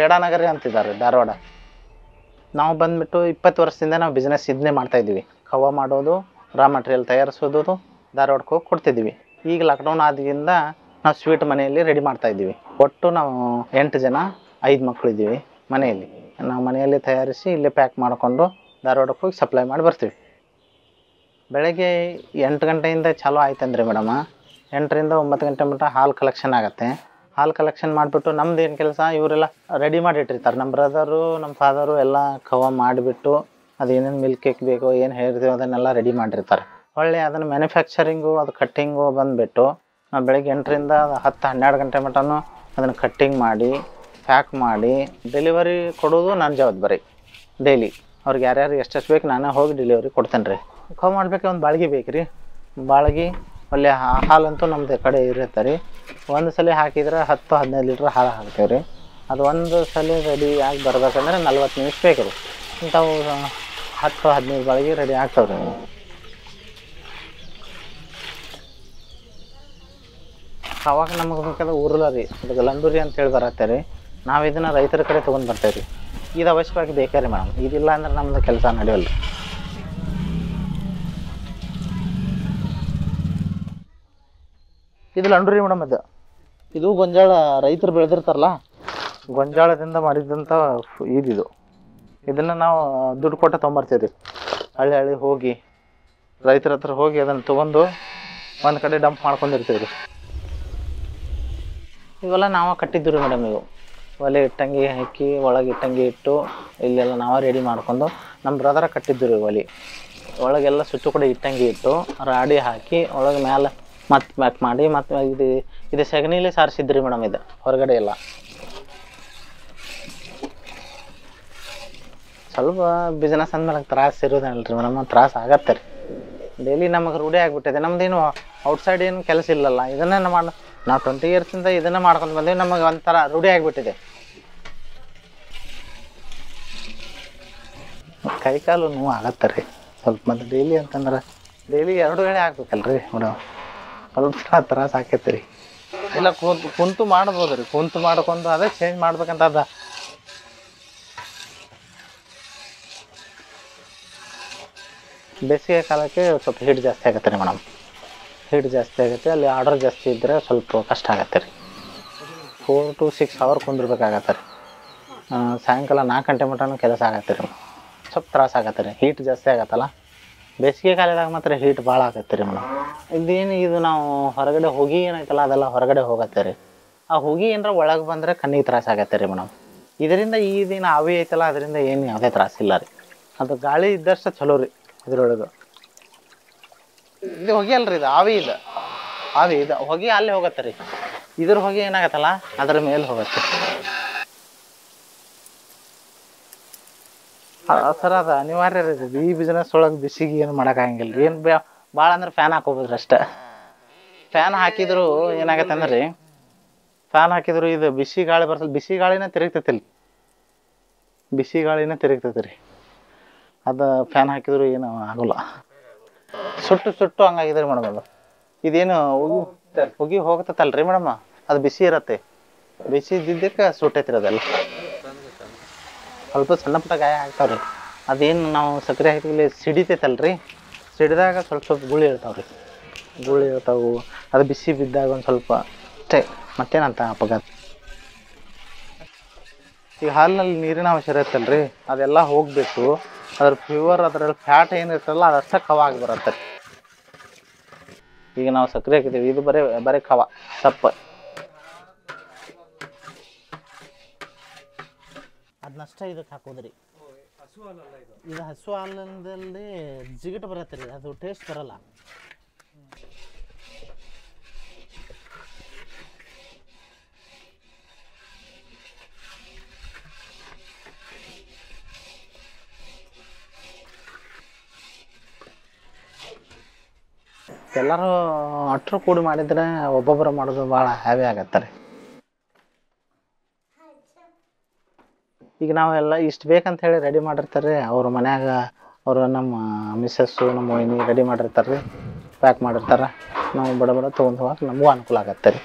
ಪೇಡಾನಗರಿ ಅಂತಿದ್ದಾರೆ ಧಾರವಾಡ. ನಾವು ಬಂದ್ಬಿಟ್ಟು ಇಪ್ಪತ್ತು ವರ್ಷದಿಂದ ನಾವು ಬಿಸ್ನೆಸ್ ಇದನ್ನೇ ಮಾಡ್ತಾಯಿದ್ದೀವಿ ಖವ ಮಾಡೋದು ರಾ ಮಟೀರಿಯಲ್ ತಯಾರಿಸೋದು, ಧಾರವಾಡಕ್ಕೆ ಹೋಗಿ ಕೊಡ್ತಿದ್ದೀವಿ. ಈಗ ಲಾಕ್ಡೌನ್ ಆದ್ರಿಂದ ನಾವು ಸ್ವೀಟ್ ಮನೆಯಲ್ಲಿ ರೆಡಿ ಮಾಡ್ತಾಯಿದ್ದೀವಿ ಒಟ್ಟು ನಾವು ಎಂಟು ಜನ, ಐದು ಮಕ್ಕಳಿದ್ದೀವಿ ಮನೆಯಲ್ಲಿ. ನಾವು ಮನೆಯಲ್ಲಿ ತಯಾರಿಸಿ ಇಲ್ಲೇ ಪ್ಯಾಕ್ ಮಾಡಿಕೊಂಡು ಧಾರವಾಡಕ್ಕೆ ಹೋಗಿ ಸಪ್ಲೈ ಮಾಡಿ ಬರ್ತೀವಿ. ಬೆಳಗ್ಗೆ ಎಂಟು ಗಂಟೆಯಿಂದ ಚಾಲೂ ಆಯ್ತಂದ್ರೆ ಮೇಡಮ, ಎಂಟರಿಂದ ಒಂಬತ್ತು ಗಂಟೆ ಮಟ್ಟ ಹಾಲು ಕಲೆಕ್ಷನ್ ಆಗುತ್ತೆ. ಹಾಲು ಕಲೆಕ್ಷನ್ ಮಾಡಿಬಿಟ್ಟು ನಮ್ದು ಏನು ಕೆಲಸ? ಇವರೆಲ್ಲ ರೆಡಿ ಮಾಡಿ ಇಟ್ಟಿರ್ತಾರೆ ನಮ್ಮ ಬ್ರದರು ನಮ್ಮ ಫಾದರು ಎಲ್ಲ ಕವ ಮಾಡಿಬಿಟ್ಟು ಅದೇನೇನು ಮಿಲ್ಕ್ ಕೇಕ್ ಬೇಕು, ಏನು ಹೇಳ್ತೀವೋ ಅದನ್ನೆಲ್ಲ ರೆಡಿ ಮಾಡಿರ್ತಾರೆ ಒಳ್ಳೆ ಅದನ್ನು ಮ್ಯಾನುಫ್ಯಾಕ್ಚರಿಂಗು ಅದು ಕಟ್ಟಿಂಗು ಬಂದುಬಿಟ್ಟು ನಾವು ಬೆಳಗ್ಗೆ ಎಂಟರಿಂದ ಹತ್ತು ಹನ್ನೆರಡು ಗಂಟೆ ಮಟನೂ ಅದನ್ನು ಕಟ್ಟಿಂಗ್ ಮಾಡಿ ಪ್ಯಾಕ್ ಮಾಡಿ ಡೆಲಿವರಿ ಕೊಡೋದು ನನ್ನ ಜವಾಬ್ದಾರಿ. ಡೈಲಿ ಅವ್ರಿಗೆ ಯಾರ್ಯಾರು ಎಷ್ಟೆಷ್ಟು ಬೇಕು ನಾನೇ ಹೋಗಿ ಡೆಲಿವರಿ ಕೊಡ್ತೇನೆ ರೀ. ಕೋ ಮಾಡ್ಬೇಕು ಒಂದು ಬಾಳ್ಗೆ ಬೇಕು ರೀ ಬಾಳ್ಗೆ, ಒಳ್ಳೆ ಹಾಲಂತೂ ನಮ್ದು ಕಡೆ ಇರುತ್ತೆ ರೀ. ಒಂದು ಸಲ ಹಾಕಿದ್ರೆ ಹತ್ತು, ಹದಿನೈದು ಲೀಟ್ರ್ ಹಾಲು ಹಾಕ್ತೇವೆ ರೀ ಅದು ಒಂದು ಸಲ ರೆಡಿ ಆಗಿ ಬರ್ಬೇಕಂದ್ರೆ ನಲ್ವತ್ತು ನಿಮಿಷ ಬೇಕು ರೀ ಇಂಥವು ಹತ್ತು, ಹದಿನೈದು ಬಾಳಿಗೆ ರೆಡಿ ಆಗ್ತಾವೆ ರೀ ಅವಾಗ ನಮಗೆ ಬೇಕಾದ ಊರಲ್ಲ ರೀ. ಅದು ಗಲಂದೂರಿ ಅಂತ ಹೇಳಿ ಬರತ್ತೆ ರೀ. ನಾವು ಇದನ್ನು ರೈತರ ಕಡೆ ತೊಗೊಂಡು ಬರ್ತೇವೆ ರೀ. ಇದು ಅವಶ್ಯವಾಗಿ ಬೇಕೇ ರೀ ಮೇಡಮ್ ಇದಿಲ್ಲ ಅಂದ್ರೆ ನಮ್ಮದು ಕೆಲಸ ನಡೆಯಲ್ಲ ಇದು ಲಂಡೂರಿ ಮೇಡಮ್ ಅದು ಇದು ಗೊಂಜಾಳ ರೈತರು ಬೆಳೆದಿರ್ತಾರಲ್ಲ? ಗೊಂಜಾಳದಿಂದ ಮಾಡಿದಂಥ ಇದಿದು ಇದನ್ನು ನಾವು ದುಡ್ಡು ಕೊಟ್ಟು ತೊಗೊಂಬರ್ತೀವಿ ರೀ ಹಳ್ಳಿ ಹಳ್ಳಿ ಹೋಗಿ ರೈತರ ಹತ್ರ ಹೋಗಿ ಅದನ್ನು ತೊಗೊಂಡು ಒಂದು ಕಡೆ ಡಂಪ್ ಮಾಡ್ಕೊಂಡಿರ್ತೀವಿ ರೀ ಇವೆಲ್ಲ ನಾವು ಕಟ್ಟಿದ್ದು ರೀ ಮೇಡಮ್ ಇವು. ಒಲೆ ಇಟ್ಟಂಗಿ ಹಾಕಿ ಒಳಗೆ ಇಟ್ಟಂಗಿ ಇಟ್ಟು ಇಲ್ಲೆಲ್ಲ ನಾವೇ ರೆಡಿ ಮಾಡ್ಕೊಂಡು ನಮ್ಮ ಬ್ರದರ ಕಟ್ಟಿದ್ದು ರೀ ಒಲೆ. ಒಳಗೆಲ್ಲ ಸುತ್ತು ಕೂಡ ಇಟ್ಟಂಗಿ ಇಟ್ಟು ರಾಡಿ ಹಾಕಿ ಒಳಗೆ ಮ್ಯಾಲೆ ಮತ್ತೆ ಮ್ಯಾಕ್ ಮಾಡಿ ಮತ್ತೆ ಇದು ಇದು ಸಗಣಿಲೇ ಸಾರಿಸಿದ್ರಿ ಮೇಡಮ್ ಇದು, ಹೊರಗಡೆ ಎಲ್ಲ. ಸ್ವಲ್ಪ ಬಿಸ್ನೆಸ್ ಅಂದ್ಮೇಲೆ ತ್ರಾಸ ಇರೋದಲ್ಲ ರೀ ಮೇಡಮ್, ತ್ರಾಸ ಆಗತ್ತೆ ರೀ. ಡೈಲಿ ನಮಗೆ ರೂಢಿ ಆಗಿಬಿಟ್ಟಿದೆ, ನಮ್ದೇನು ಔಟ್ಸೈಡ್ ಏನು ಕೆಲಸ ಇಲ್ಲಲ್ಲ, ಇದನ್ನೇ ಮಾಡಿ ನಾವು ಟ್ವೆಂಟಿ ಇಯರ್ಸಿಂದ ಇದನ್ನೇ ಮಾಡ್ಕೊಂಡು ಬಂದೀವಿ, ನಮಗೆ ಒಂಥರ ರೂಢಿ ಆಗಿಬಿಟ್ಟಿದೆ. ಕೈ ಕಾಲು ನೋವು ಆಗತ್ತೆ ರೀ, ಸ್ವಲ್ಪ ಮತ್ತು ಡೈಲಿ ಅಂತಂದ್ರೆ ಡೈಲಿ ಎರಡು ವೇಳೆ ಆಗ್ಬೇಕಲ್ರಿ ಮೇಡಮ್. ಸ್ವಲ್ಪ ತ್ರಾಸ ಆಕೈತೆ ರೀ. ಇಲ್ಲ, ಕುಂತು ಕುಂತು ಮಾಡ್ಬೋದು ರೀ ಕುಂತು ಮಾಡ್ಕೊಂಡು ಅದೇ ಚೇಂಜ್ ಮಾಡ್ಬೇಕಂತ ಅದ. ಬೇಸಿಗೆ ಕಾಲಕ್ಕೆ ಸ್ವಲ್ಪ ಹೀಟ್ ಜಾಸ್ತಿ ಆಗುತ್ತೆ ರೀ ಮೇಡಮ್ ಹೀಟ್ ಜಾಸ್ತಿ ಆಗುತ್ತೆ, ಅಲ್ಲಿ ಆರ್ಡರ್ ಜಾಸ್ತಿ ಇದ್ದರೆ ಸ್ವಲ್ಪ ಕಷ್ಟ ಆಗತ್ತೆ ರೀ. ಫೋರ್ ಟು ಸಿಕ್ಸ್ ಅವರ್ ಕುಂದಿರ್ಬೇಕಾಗತ್ತೆ ರೀ. ಸಾಯಂಕಾಲ ನಾಲ್ಕು ಗಂಟೆ ಮಟನೂ ಕೆಲಸ ಆಗತ್ತೆ ರೀ. ಸ್ವಲ್ಪ ತ್ರಾಸ ಆಗತ್ತೆ ರೀ. ಹೀಟ್ ಜಾಸ್ತಿ ಆಗತ್ತಲ್ಲ? ಬೇಸಿಗೆ ಕಾಲದಾಗ ಮಾತ್ರ ಹೀಟ್ ಭಾಳ ಆಗತ್ತೆ ರೀ ಮೇಡಮ್ ಇದೇನು ಇದು ನಾವು ಹೊರಗಡೆ ಹೋಗಿ ಏನೈತಲ್ಲ ಅದೆಲ್ಲ ಹೊರಗಡೆ ಹೋಗತ್ತೆ ರೀ. ಆ ಹೋಗಿ ಏನಾರ ಒಳಗೆ ಬಂದರೆ ಕಣ್ಣಿಗೆ ತ್ರಾಸ ಆಗತ್ತೆ ರೀ ಮೇಡಮ್ ಇದರಿಂದ ದಿನ ಆವಿ ಐತಲ್ಲ, ಅದರಿಂದ ಏನು ಯಾವುದೇ ತ್ರಾಸಿಲ್ಲ ರೀ. ಅದು ಗಾಳಿ ಇದ್ದಷ್ಟು ಚಲೋ ರೀ ಇದ್ರೊಳಗೆ. ಇದು ಹೊಗೆ ಅಲ್ರಿ ಇದು ಆವಿ ಇದು. ಆವಿ ಇದು, ಹೊಗೆ ಅಲ್ಲೇ ಹೋಗತ್ತೆ ರೀ. ಇದ್ರ ಹೊಗೆ ಏನಾಗತ್ತಲ್ಲ, ಅದ್ರ ಮೇಲೆ ಹೋಗತ್ತೆ. ಸರ್ ಅದು. ಅನಿವಾರ್ಯ ರೀ. ಈ ಬಿಸ್ನೆಸ್ ಒಳಗೆ ಬಿಸಿಗೆ ಏನು ಮಾಡೋಕ್ಕಾಗಂಗಿಲ್ಲ ರೀ ಏನು ಭಾಳ ಅಂದ್ರೆ ಫ್ಯಾನ್ ಹಾಕೋಬೋದ್ರಿ ಅಷ್ಟೇ. ಫ್ಯಾನ್ ಹಾಕಿದ್ರು ಏನಾಗತ್ತೆ ಅಂದ್ರೆ ರೀ ಫ್ಯಾನ್ ಹಾಕಿದ್ರು ಇದು ಬಿಸಿ ಗಾಳಿ ಬರ್ತಲ್ಲ ಬಿಸಿ ಗಾಳಿನ ತಿರುಗ್ತೈತಿಲ್ಲ. ಬಿಸಿ ಗಾಳಿನ ತಿರುಗ್ತೈತಿ ರೀ ಅದು ಫ್ಯಾನ್ ಹಾಕಿದ್ರು ಏನು ಆಗೋಲ್ಲ. ಸುಟ್ಟು ಸುಟ್ಟು ಹಂಗಾಗಿದ್ರಿ ಮೇಡಮ್ ಅದು. ಇದೇನು ಉಗಿ ಉಗಿ ಹೋಗ್ತೈತಲ್ಲ ರೀ ಮೇಡಮ್? ಅದು ಬಿಸಿ ಇರತ್ತೆ. ಬಿಸಿ ಇದ್ದಿದ್ದಕ್ಕೆ ಸುಟ್ಟೈತಿರೋದಲ್ಲ ಸ್ವಲ್ಪ ಸಣ್ಣ ಪುಟ್ಟ ಗಾಯ ಆಗ್ತಾವ್ರಿ. ಅದೇನು ನಾವು ಸಕ್ಕರೆ ಹಾಕಿದ್ಮೇಲೆ ಸಿಡಿತೈತಲ್ಲ ರೀ ಸಿಡಿದಾಗ ಸ್ವಲ್ಪ ಸ್ವಲ್ಪ ಗುಳಿ ಇರ್ತಾವೆ ರೀ ಗುಳಿ ಇರ್ತಾವು. ಅದು ಬಿಸಿ ಬಿದ್ದಾಗ ಒಂದು ಸ್ವಲ್ಪ ಅಷ್ಟೇ ಮತ್ತೇನಂತ ಅಪಘಾತ? ಈಗ ಹಾಲಿನಲ್ಲಿ ನೀರಿನ ಅವಶ್ಯ ಇರುತ್ತಲ್ಲ ರೀ ಅದೆಲ್ಲ ಹೋಗಬೇಕು ಅದ್ರ ಫ್ಯೂವರ್ ಅದ್ರಲ್ಲಿ ಫ್ಯಾಟ್ ಏನಿರ್ತಲ್ಲ ಅದಷ್ಟ ಕವ ಆಗಿ ಬರುತ್ತೆ ಈಗ ನಾವು ಸಕ್ಕರೆ ಹಾಕಿದ್ದೀವಿ. ಇದು ಬರೇ ಬರೇ ಕವ, ಸಪ್ಪ. ಅದನ್ನಷ್ಟ ಇದಕ್ಕೆ ಹಾಕೋದ್ರಿ. ಇದು ಹಸು ಹಾಲಿನಲ್ಲಿ ಜಿಗಟ್ ಬರತ್ತೆ ರೀ ಅದು ಟೇಸ್ಟ್ ಬರಲ್ಲ. ಎಲ್ಲರೂ ಅಟ್ರು ಕೂಡಿ ಮಾಡಿದ್ರೆ ಒಬ್ಬೊಬ್ಬರು ಮಾಡೋದು ಭಾಳ ಹ್ಯಾವಿ ಆಗತ್ತೆ ರೀ. ಈಗ ನಾವೆಲ್ಲ ಇಷ್ಟು ಬೇಕಂತ ಹೇಳಿ ರೆಡಿ ಮಾಡಿರ್ತಾರೆ ಅವ್ರ ಮನ್ಯಾಗ ಅವರು ನಮ್ಮ ಮಿಸ್ಸಸ್ಸು ನಮ್ಮ ವೈನಿ ರೆಡಿ ಮಾಡಿರ್ತಾರೆ ರೀ ಪ್ಯಾಕ್ ಮಾಡಿರ್ತಾರೆ. ನಾವು ಬಡ ಬಡ ತೊಗೊಂಡು ಹೋಗಕ್ಕೆ ನಮಗೂ ಅನುಕೂಲ ಆಗತ್ತೆ ರೀ.